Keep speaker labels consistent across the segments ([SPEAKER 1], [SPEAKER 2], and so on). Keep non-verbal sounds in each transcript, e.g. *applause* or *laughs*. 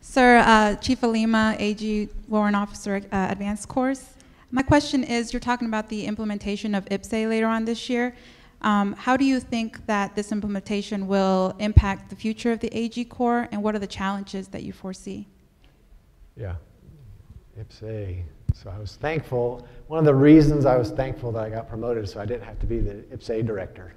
[SPEAKER 1] Sir, uh, Chief Alima, AG Warrant Officer, uh, Advanced Course. My question is, you're talking about the implementation of IPPS-A later on this year. Um, how do you think that this implementation will impact the future of the AG Corps, and what are the challenges that you foresee?
[SPEAKER 2] Yeah, IPPS-A. So I was thankful. One of the reasons I was thankful that I got promoted, so I didn't have to be the IPPS-A director.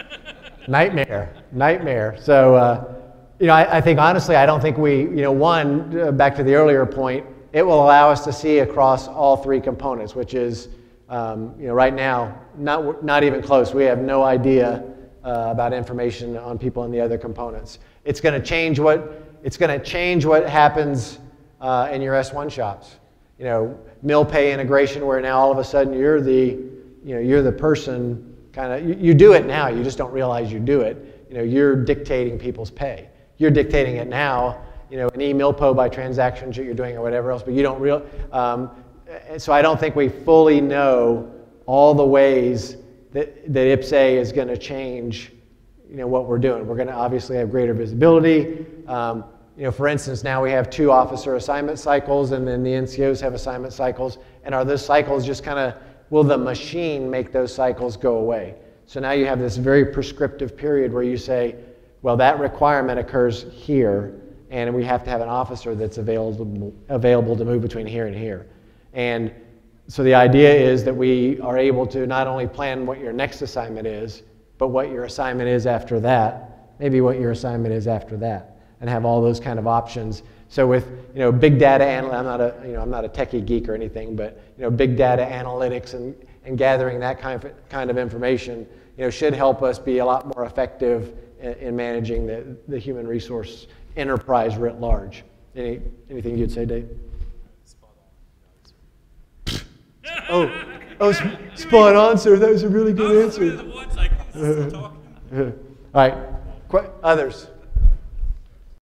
[SPEAKER 2] *laughs* nightmare, nightmare. So, uh, you know, I, I, think honestly, I don't think we, you know, one, uh, back to the earlier point, it will allow us to see across all three components, which is, um, you know, right now, not, not even close. We have no idea uh, about information on people in the other components. It's going to change what, it's going to change what happens uh, in your S1 shops. You know, mill pay integration where now all of a sudden you're the, you know, you're the person kind of, you, you do it now, you just don't realize you do it. You know, you're dictating people's pay. You're dictating it now, you know, an eMILPO by transactions that you're doing or whatever else, but you don't real, um, so I don't think we fully know all the ways that, that IPPS-A is going to change, you know, what we're doing. We're going to obviously have greater visibility. Um, you know, for instance, now we have two officer assignment cycles, and then the NCOs have assignment cycles. And are those cycles just kind of, will the machine make those cycles go away? So now you have this very prescriptive period where you say, well, that requirement occurs here, and we have to have an officer that's available, available to move between here and here. And so the idea is that we are able to not only plan what your next assignment is, but what your assignment is after that, maybe what your assignment is after that and have all those kind of options. So with you know big data, anal- I'm not a you know I'm not a techie geek or anything, but you know big data analytics and, and gathering that kind of kind of information you know should help us be a lot more effective in managing the, the human resource enterprise writ large. Any, anything you'd say, Dave? oh, oh, spot on, sir. That was a really good answer. *laughs* All right, Qu- others.